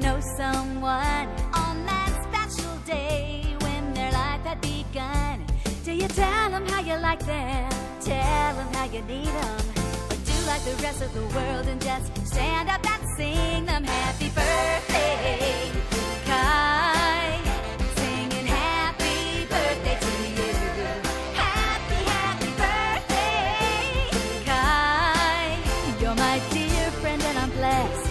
know someone on that special day when their life had begun? Do you tell them how you like them? Tell them how you need them? Or do like the rest of the world and just stand up and sing them happy birthday? Kai, singing happy birthday to you. Happy, happy birthday, Kai. You're my dear friend and I'm blessed.